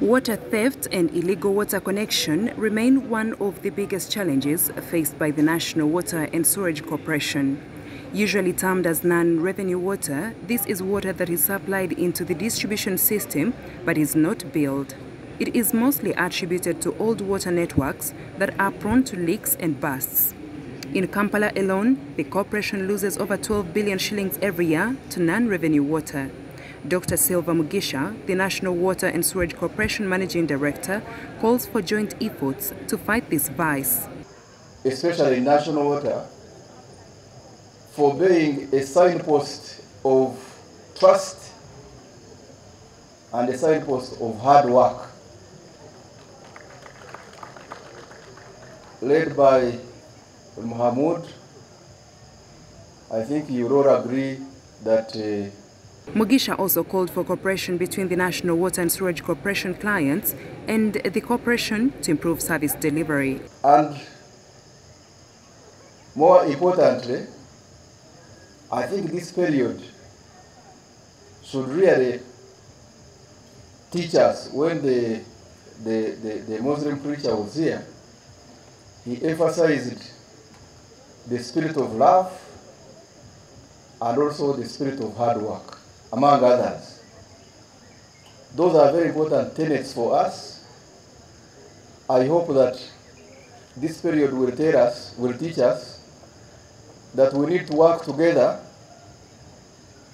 Water theft and illegal water connection remain one of the biggest challenges faced by the National Water and Sewerage Corporation. Usually termed as non-revenue water, this is water that is supplied into the distribution system but is not billed. It is mostly attributed to old water networks that are prone to leaks and bursts. In Kampala alone, the corporation loses over 12 billion shillings every year to non-revenue water. Dr. Silver Mugisha, the National Water and Sewerage Corporation Managing Director, calls for joint efforts to fight this vice. Especially national water, for being a signpost of trust and a signpost of hard work, led by Mahmoud, I think you all agree that uh, Mugisha also called for cooperation between the National Water and Sewerage Corporation clients and the corporation to improve service delivery. And more importantly, I think this period should really teach us when the, the, the, the Muslim preacher was here, he emphasized the spirit of love and also the spirit of hard work among others. Those are very important tenets for us. I hope that this period will tell us, will teach us that we need to work together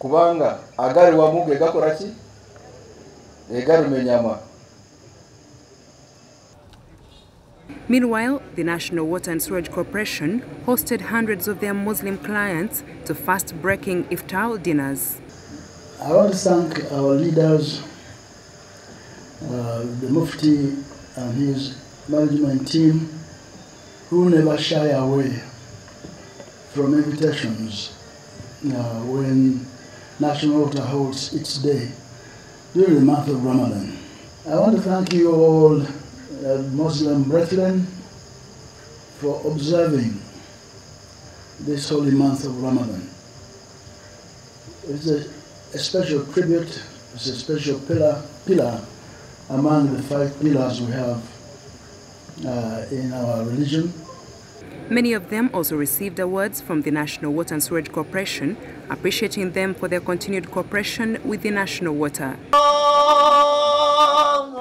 kubanga agari Meanwhile, the National Water and Sewage Corporation hosted hundreds of their Muslim clients to fast-breaking iftar dinners. I want to thank our leaders, uh, the Mufti and his management team, who never shy away from invitations uh, when National Water holds its day during the month of Ramadan. I want to thank you all, uh, Muslim brethren, for observing this holy month of Ramadan. It's a a special tribute, it's a special pillar, pillar among the five pillars we have uh, in our religion. Many of them also received awards from the National Water and Sewerage Corporation, appreciating them for their continued cooperation with the national water.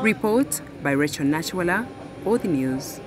Report by Rachel Nachwala, All the News.